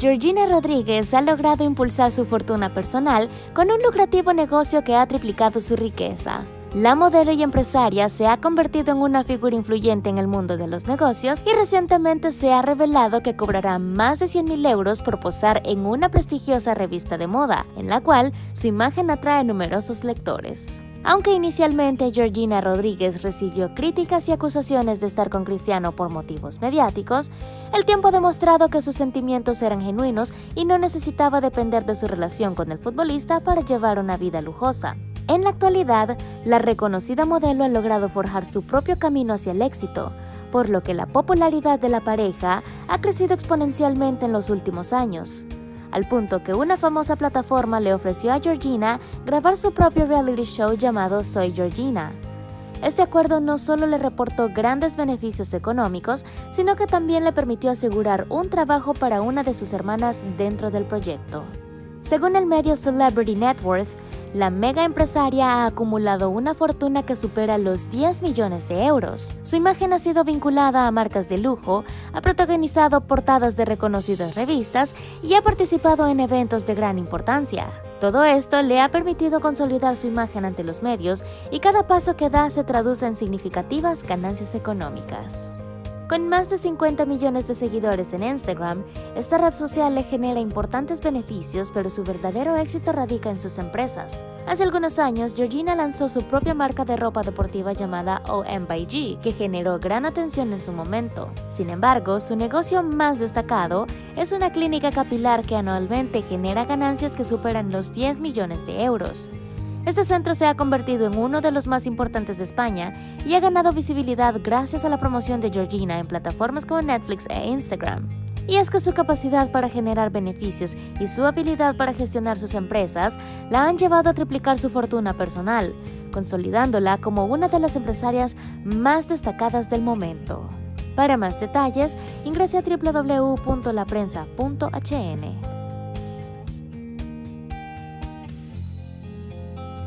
Georgina Rodríguez ha logrado impulsar su fortuna personal con un lucrativo negocio que ha triplicado su riqueza. La modelo y empresaria se ha convertido en una figura influyente en el mundo de los negocios y recientemente se ha revelado que cobrará más de 100 mil euros por posar en una prestigiosa revista de moda, en la cual su imagen atrae numerosos lectores. Aunque inicialmente Georgina Rodríguez recibió críticas y acusaciones de estar con Cristiano por motivos mediáticos, el tiempo ha demostrado que sus sentimientos eran genuinos y no necesitaba depender de su relación con el futbolista para llevar una vida lujosa. En la actualidad, la reconocida modelo ha logrado forjar su propio camino hacia el éxito, por lo que la popularidad de la pareja ha crecido exponencialmente en los últimos años al punto que una famosa plataforma le ofreció a Georgina grabar su propio reality show llamado Soy Georgina. Este acuerdo no solo le reportó grandes beneficios económicos, sino que también le permitió asegurar un trabajo para una de sus hermanas dentro del proyecto. Según el medio Celebrity Net Worth, la mega empresaria ha acumulado una fortuna que supera los 10 millones de euros. Su imagen ha sido vinculada a marcas de lujo, ha protagonizado portadas de reconocidas revistas y ha participado en eventos de gran importancia. Todo esto le ha permitido consolidar su imagen ante los medios y cada paso que da se traduce en significativas ganancias económicas. Con más de 50 millones de seguidores en Instagram, esta red social le genera importantes beneficios, pero su verdadero éxito radica en sus empresas. Hace algunos años, Georgina lanzó su propia marca de ropa deportiva llamada OM by G, que generó gran atención en su momento. Sin embargo, su negocio más destacado es una clínica capilar que anualmente genera ganancias que superan los 10 millones de euros. Este centro se ha convertido en uno de los más importantes de España y ha ganado visibilidad gracias a la promoción de Georgina en plataformas como Netflix e Instagram. Y es que su capacidad para generar beneficios y su habilidad para gestionar sus empresas la han llevado a triplicar su fortuna personal, consolidándola como una de las empresarias más destacadas del momento. Para más detalles, ingrese a www.laprensa.hn.